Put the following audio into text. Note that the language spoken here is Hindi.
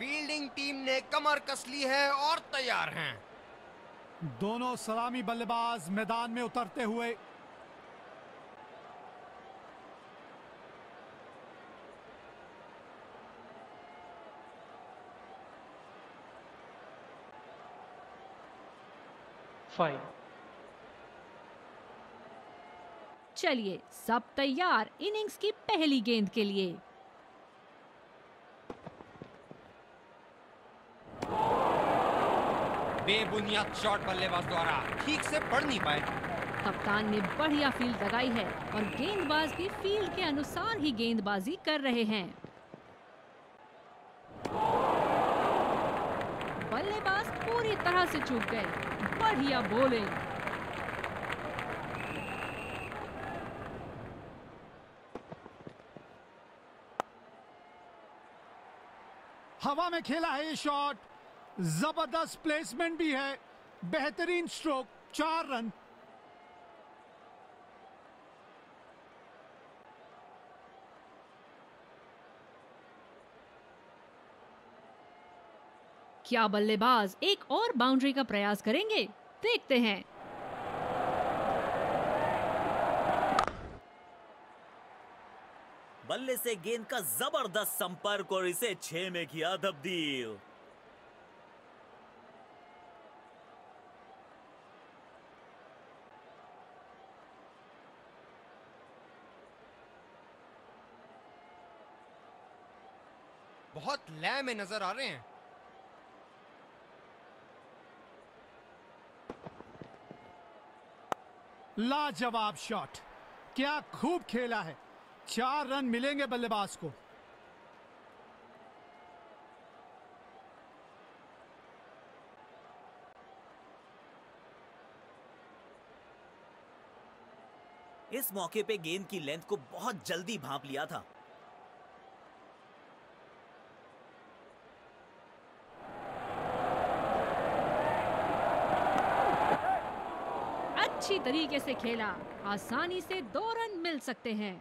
फील्डिंग टीम ने कमर कस ली है और तैयार हैं। दोनों सलामी बल्लेबाज मैदान में उतरते हुए। Five, चलिए सब तैयार इनिंग्स की पहली गेंद के लिए। बेबुनियाद शॉट बल्लेबाज द्वारा ठीक से पढ़ नहीं पाए। कप्तान ने बढ़िया फ़ील्ड लगाई है और गेंदबाज भी फ़ील्ड के अनुसार ही गेंदबाजी कर रहे हैं। बल्लेबाज पूरी तरह से चूक गए। बढ़िया बोलिंग हवा में खेला है ये शॉट ज़बरदस्त प्लेसमेंट भी है। बेहतरीन स्ट्रोक चार रन। क्या बल्लेबाज एक और बाउंड्री का प्रयास करेंगे? देखते हैं। बल्ले से गेंद का ज़बरदस्त संपर्क और इसे छह में किया तब्दील। बहुत लय में नज़र आ रहे हैं। लाजवाब शॉट। क्या खूब खेला है। चार रन मिलेंगे बल्लेबाज को। इस मौके पे गेंद की लेंथ को बहुत जल्दी भांप लिया था। अच्छी तरीके से खेला। आसानी से दो रन मिल सकते हैं।